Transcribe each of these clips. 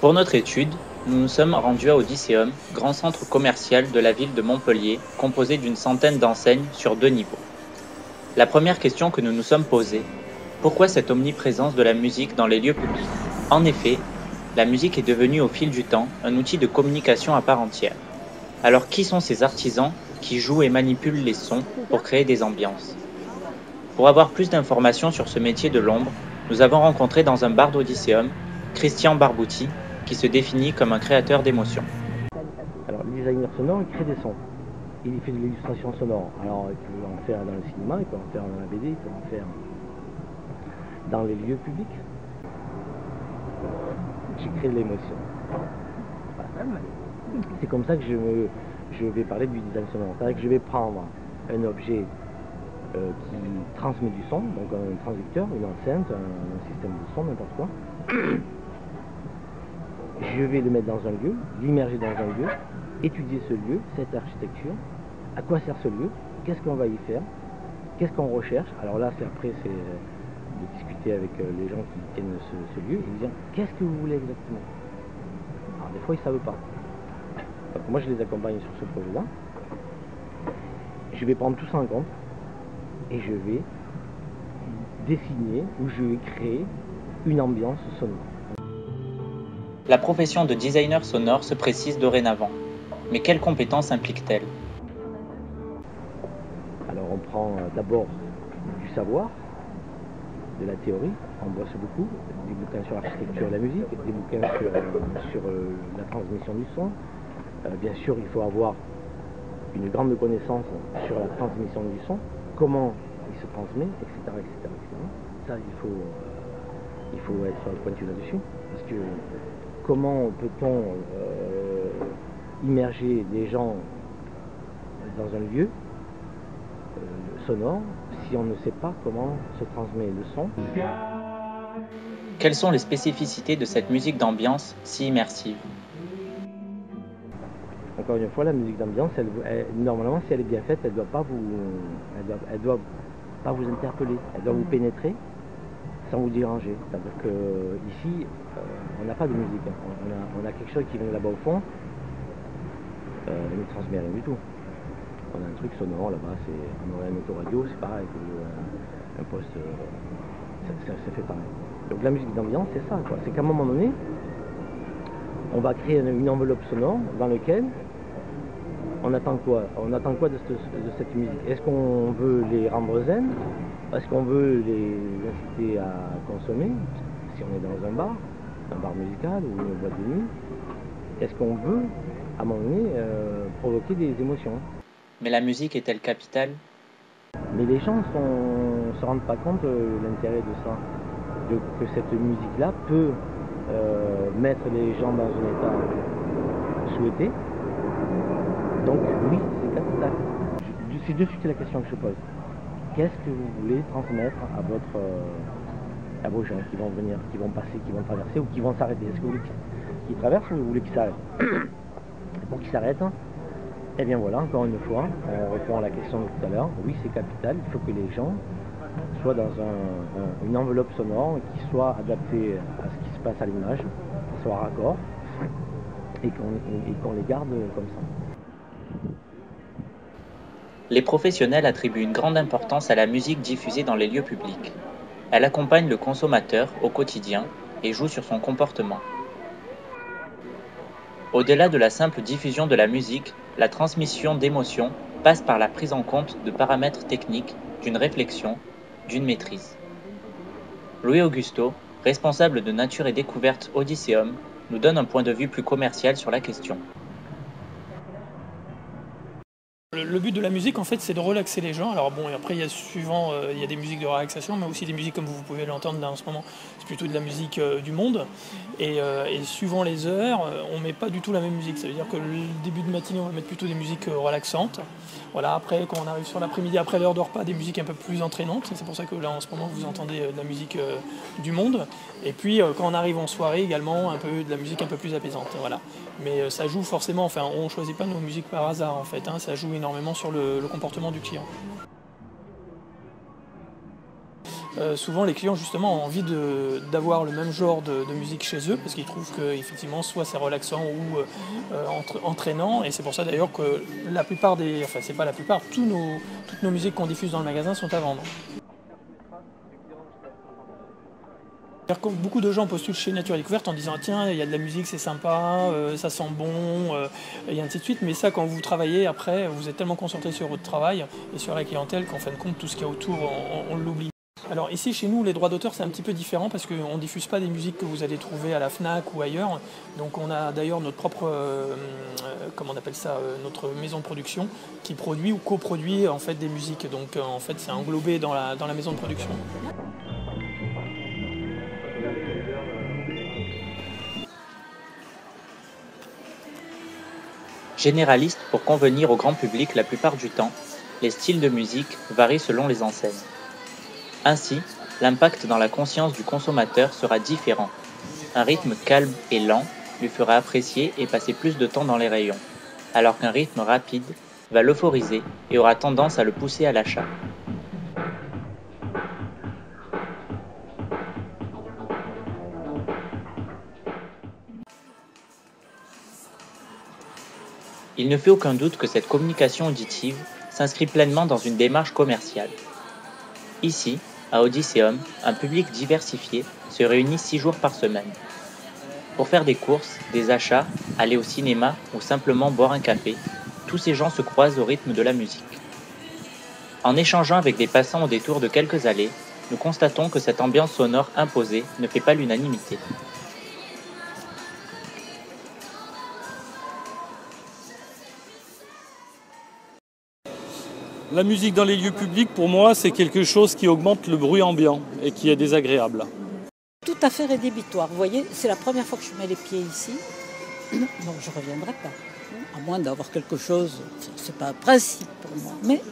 Pour notre étude, nous nous sommes rendus à Odysseum, grand centre commercial de la ville de Montpellier, composé d'une centaine d'enseignes sur deux niveaux. La première question que nous nous sommes posée, pourquoi cette omniprésence de la musique dans les lieux publics? En effet, la musique est devenue au fil du temps un outil de communication à part entière. Alors qui sont ces artisans qui jouent et manipulent les sons pour créer des ambiances? Pour avoir plus d'informations sur ce métier de l'ombre, nous avons rencontré dans un bar d'Odysseum Christian Barbouti, qui se définit comme un créateur d'émotions. Alors, le designer sonore, il crée des sons. Il fait de l'illustration sonore. Alors, il peut en faire dans le cinéma, il peut en faire dans la BD, il peut en faire dans les lieux publics. J'ai créé de l'émotion. C'est comme ça que je, me, je vais parler du design sonore. C'est-à-dire que je vais prendre un objet euh, qui transmet du son, donc un transducteur, une enceinte, un, système de son, n'importe quoi. Je vais le mettre dans un lieu, l'immerger dans un lieu, étudier ce lieu, cette architecture, à quoi sert ce lieu, qu'est-ce qu'on va y faire, qu'est-ce qu'on recherche? Alors là, c'est après, c'est euh, de discuter avec euh, les gens qui tiennent ce, lieu et dire qu'est-ce que vous voulez exactement? Alors des fois, ils ne savent pas. Moi, je les accompagne sur ce projet-là. Je vais prendre tout ça en compte et je vais dessiner ou je vais créer une ambiance sonore. La profession de designer sonore se précise dorénavant. Mais quelles compétences implique-t-elle? Alors on prend euh, d'abord du savoir, de la théorie, on bosse beaucoup, des bouquins sur l'architecture et la musique, des bouquins sur, euh, euh, la transmission du son. bien sûr, il faut avoir une grande connaissance sur la transmission du son, comment il se transmet, etc. etc., Ça, il faut, il faut être pointu là-dessus, parce comment peut-on euh, immerger des gens dans un lieu euh, sonore si on ne sait pas comment se transmet le son? Quelles sont les spécificités de cette musique d'ambiance si immersive? Encore une fois, la musique d'ambiance, normalement, si elle est bien faite, elle ne doit pas vous, elle doit pas vous interpeller, elle doit vous pénétrer sans vous déranger. C'est-à-dire qu'ici, euh, on n'a pas de musique. Hein. On, a, quelque chose qui vient là-bas au fond, euh, ne transmet rien du tout. On a un truc sonore là-bas, c'est, on aurait un autoradio, c'est pareil euh, un poste, ça, fait pareil. Donc la musique d'ambiance, c'est ça, C'est qu'à un moment donné, on va créer une, enveloppe sonore dans laquelle on attend quoi? On attend quoi de cette musique? Est-ce qu'on veut les rendre zen? Est-ce qu'on veut les inciter à consommer? Si on est dans un bar, un bar musical ou une boîte de nuit, est-ce qu'on veut, à un moment donné, euh, provoquer des émotions? Mais la musique est-elle capitale? Mais les gens ne se rendent pas compte de l'intérêt de ça, que cette musique-là peut euh, mettre les gens dans un état souhaité. Donc oui, c'est capital. C'est de suite la question que je pose qu'est-ce que vous voulez transmettre à votre euh, vos gens qui vont venir, qui vont passer, qui vont traverser ou qui vont s'arrêter Est-ce que vous voulez qu'ils traversent ou vous voulez qu'ils s'arrêtent Pour qu'ils s'arrêtent, eh bien voilà, encore une fois, on répond à la question de tout à l'heure. Oui, c'est capital, il faut que les gens soient dans une enveloppe sonore qui soit adaptée à ce qui se passe à l'image, soit raccord, et qu'on les garde comme ça. Les professionnels attribuent une grande importance à la musique diffusée dans les lieux publics. Elle accompagne le consommateur au quotidien et joue sur son comportement. Au-delà de la simple diffusion de la musique, la transmission d'émotions passe par la prise en compte de paramètres techniques, d'une réflexion, d'une maîtrise. Louis Augusto, responsable de Nature et Découverte Odysseum, nous donne un point de vue plus commercial sur la question. Le but de la musique, en fait, c'est de relaxer les gens. Alors bon, après, il y a suivant, euh, y a des musiques de relaxation, mais aussi des musiques comme vous pouvez l'entendre là en ce moment. C'est plutôt de la musique euh, du monde. Euh, et, suivant les heures, on met pas du tout la même musique. Ça veut dire que le début de matinée, on va mettre plutôt des musiques relaxantes. Voilà. Après, quand on arrive sur l'après-midi, après l'heure de repas, des musiques un peu plus entraînantes. C'est pour ça que là, en ce moment, vous entendez de la musique du monde. Et puis, quand on arrive en soirée, également, un peu de la musique un peu plus apaisante. Voilà. Mais ça joue forcément. Enfin, on choisit pas nos musiques par hasard, en fait. Hein. ça joue énormément sur le, comportement du client. euh, souvent les clients justement ont envie d'avoir le même genre de, musique chez eux parce qu'ils trouvent que effectivement soit c'est relaxant ou euh, entraînant et c'est pour ça d'ailleurs que la plupart des, enfin c'est pas la plupart, tous nos, toutes nos musiques qu'on diffuse dans le magasin sont à vendre. Beaucoup de gens postulent chez Nature et Découverte en disant tiens, il y a de la musique, c'est sympa, euh, ça sent bon, euh, et ainsi de suite. Mais ça, quand vous travaillez après, vous êtes tellement concentré sur votre travail et sur la clientèle qu'en fin de compte, tout ce qu'il y a autour, on, l'oublie. Alors ici chez nous les droits d'auteur c'est un petit peu différent parce qu'on ne diffuse pas des musiques que vous allez trouver à la FNAC ou ailleurs. Donc on a d'ailleurs notre propre euh, comment on appelle ça notre maison de production qui produit ou coproduit en fait des musiques. Donc en fait c'est englobé dans la, dans la maison de production. Généraliste pour convenir au grand public la plupart du temps, les styles de musique varient selon les enseignes. Ainsi, l'impact dans la conscience du consommateur sera différent. Un rythme calme et lent lui fera apprécier et passer plus de temps dans les rayons, alors qu'un rythme rapide va l'euphoriser et aura tendance à le pousser à l'achat. Il ne fait aucun doute que cette communication auditive s'inscrit pleinement dans une démarche commerciale. Ici, à Odysseum, un public diversifié se réunit six jours par semaine. Pour faire des courses, des achats, aller au cinéma ou simplement boire un café, tous ces gens se croisent au rythme de la musique. En échangeant avec des passants au détour de quelques allées, nous constatons que cette ambiance sonore imposée ne fait pas l'unanimité. La musique dans les lieux publics, pour moi, c'est quelque chose qui augmente le bruit ambiant et qui est désagréable. Tout à fait rédhibitoire. Vous voyez, c'est la première fois que je mets les pieds ici. Donc je ne reviendrai pas. À moins d'avoir quelque chose, ce n'est pas un principe pour moi. Mais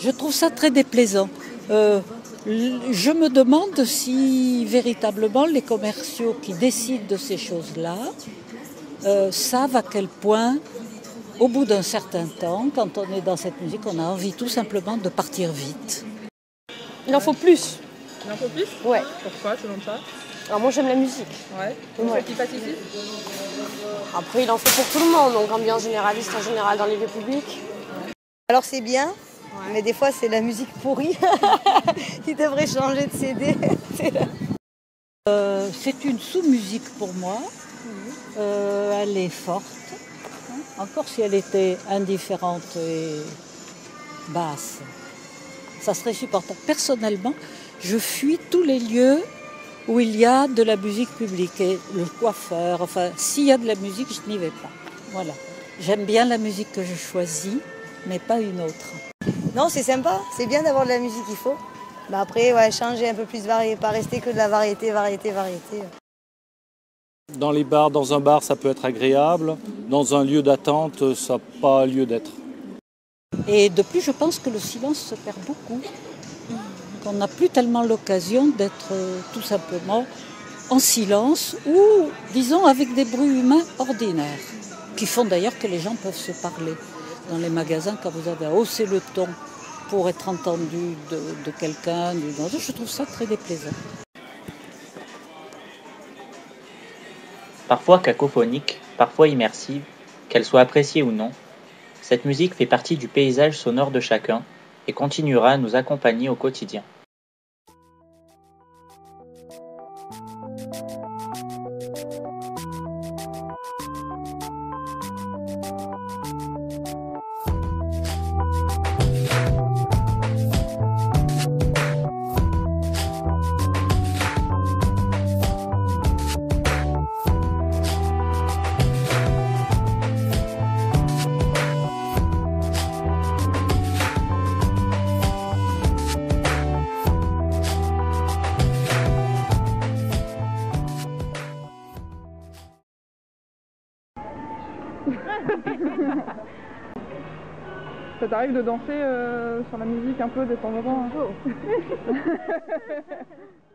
je trouve ça très déplaisant. Euh, je me demande si véritablement les commerciaux qui décident de ces choses-là euh, savent à quel point au bout d'un certain temps, quand on est dans cette musique, on a envie tout simplement de partir vite. Il en faut plus. Il en faut plus Ouais. Pourquoi, selon toi? Alors moi j'aime la musique. Ouais. ouais. qui passe ici Après il en faut pour tout le monde, donc ambiance généraliste en général dans les lieux publics. Alors c'est bien, mais des fois c'est la musique pourrie qui devrait changer de CD. Euh, c'est une sous-musique pour moi. Euh, elle est forte. Encore si elle était indifférente et basse, ça serait supportable. Personnellement, je fuis tous les lieux où il y a de la musique publique et le coiffeur, enfin, s'il y a de la musique, je n'y vais pas. Voilà. J'aime bien la musique que je choisis, mais pas une autre. Non, c'est sympa, c'est bien d'avoir de la musique qu'il faut. Mais après, ouais, changer un peu plus varié, pas rester que de la variété, variété, variété. Dans les bars, dans un bar, ça peut être agréable. Dans un lieu d'attente, ça n'a pas lieu d'être. Et de plus, je pense que le silence se perd beaucoup. Qu'on n'a plus tellement l'occasion d'être euh, tout simplement en silence ou, disons, avec des bruits humains ordinaires, qui font d'ailleurs que les gens peuvent se parler. Dans les magasins, quand vous avez haussé le ton pour être entendu de, de quelqu'un, je trouve ça très déplaisant. Parfois cacophonique, parfois immersive, qu'elle soit appréciée ou non, cette musique fait partie du paysage sonore de chacun et continuera à nous accompagner au quotidien. Ça t'arrive de danser euh, sur la musique un peu de temps en temps hein